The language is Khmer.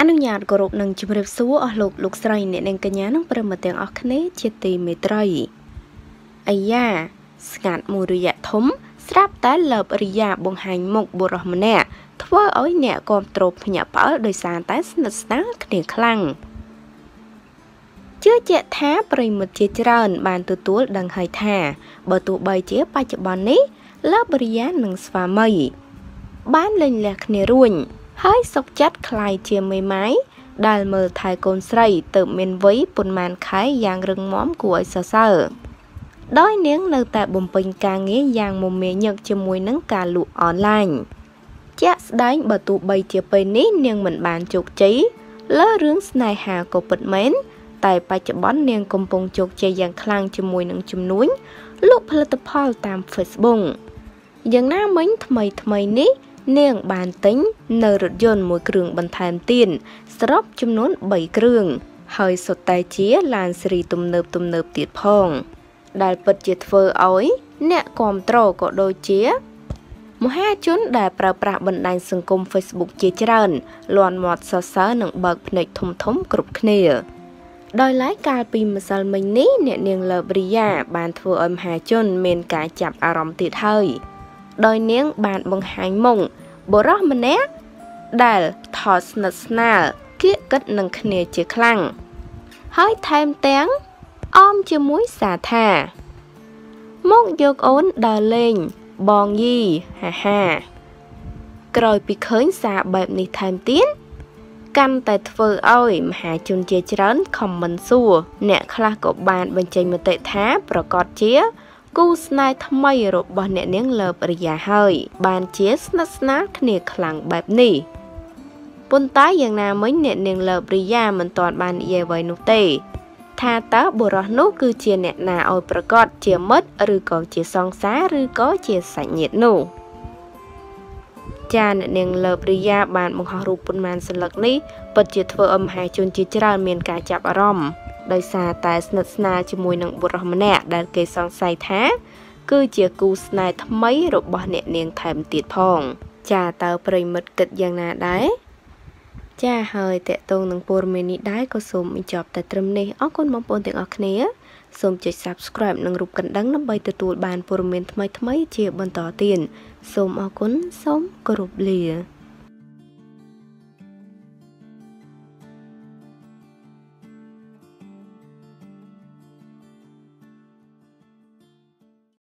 អនុញ្ញាតគោរពនឹងជម្រាបសួរអស់លោកលោកស្រីអ្នកនាងកញ្ញានិងប្រិមត្តទាំងអស់គ្នាជាទីមេត្រីអាយ៉ាស្ងាត់មួយរយៈធំ ស្រាប់តែលើបរិយាបង្ហាញមុខបុរសម្នាក់ធ្វើឲ្យអ្នកគាំទ្រភ្ញាក់ផ្អើលដោយសារតែស្និទ្ធស្នាលគ្នាខ្លាំងជឿជាក់ថាប្រិមិត្តជាច្រើន បានទទួលដឹងហើយថា បើទោះបីជាបច្ចុប្បន្ននេះលើបរិយានិងស្វាមី បានលែងលះគ្នារួញ ហើយសុកចិត្តខ្លាយជាមេម៉ាយដែលមើលថែកូនស្រីទៅមានវ័យប៉ុន្មានខែយ៉ាងរឹងមាំគួរឲ្យសរសើរដោយនាងនៅតែបំពេញការងារយ៉ាងមមាញឹកជាមួយនឹងការលក់អនឡាញជាក់ស្ដែងបើទោះបីជាពេលនេះនាងមិនបានជោគជ័យលើរឿងស្នេហាក៏ពិតមែនតែបច្ចុប្បន្ននាងកំពុងជោគជ័យយ៉ាងខ្លាំងជាមួយនឹងជំនួញលក់ផលិតផលតាម Facebook យ៉ាងណាមិញថ្មីថ្មីនេះ នាងបានទិញនៅរថយន្តមួយគ្រឿងបន្ថែមទៀតសរុបចំនួន3គ្រឿងហើយសុទ្ធតែជាឡានស៊េរីទំនើបទំនើបទៀតផង ដែលពិតជាធ្វើឲ្យអ្នកគ្រប់ត្រក៏ដូចជា មហាជនដែលប្រើប្រាស់បណ្ដាញសង្គម Facebook ជាច្រើនលន់មាត់សរសើរនិងបើកភ្នែកធំធំគ្រប់គ្នាដោយឡែកកាលពីម្សិលមិញនេះអ្នកនាងលើបរិយាបានធ្វើឲ្យមហាជនមានការចាប់អារម្មណ៍ទៀតហើយ ដោយនាងបានបង្ហាញមុងបុរសម្នាក់ដែលថតស្និទ្ធស្នាលគៀកកិតនឹងគ្នាជាខ្លាំងហើយថែមទាំងអមជាមួយសាថាមកយកអូនដើរលេងបងយីហាហាក្រោយពីឃើញសារបែបនេះថែមទៀតកាន់តែធ្វើឲ្យមហាជនជាច្រើនខមមិនសួរអ្នកខ្លះក៏បានបញ្ចេញមតិថាប្រកាសជា គូស្នេហ៍ថ្មីរបស់អ្នកនាងលើបរិយាហើយ បានជាស្និទ្ធស្នាលគ្នាខ្លាំងបែបនេះប៉ុន្តែយ៉ាងណាមិញអ្នកនាងលើបរិយាមិនទាន់បាននិយាយអ្វីនោះទេ ថាតើបុរសនោះគឺជាអ្នកណាឲ្យប្រកាសជាមិត្តឬក៏ជាសង្សារឬក៏ជាសាច់ញាតិនោះចាអ្នកនាងលើបរិយាបានបង្ហោះរូបប៉ុន្មានសន្លឹកនេះពិតជាធ្វើឲ្យមហាជនជាច្រើនមានការចាប់អារម្មណ៍ ដោយសារតែស្និទ្ធស្នាលជាមួយនឹងបុរសម្នាក់ដែលគេសង្ស័យថា គឺជាគូស្នេហ៍ថ្មីរបស់អ្នកនាងថែមទៀតផង ចាតើប្រិមិត្តគិតយ៉ាងណាដែរចាហើយតកតងនឹងព័ត៌មាននេះដែរក៏សូមបញ្ចប់តែត្រឹមនេះអរគុណបងប្អូនទាំងអស់គ្នាសូមចុច Subscribe និងរូបកណ្ដឹងដើម្បីទទួលបានព័ត៌មានថ្មីៗជាបន្តទៀតសូមអរគុណសូមគោរពលា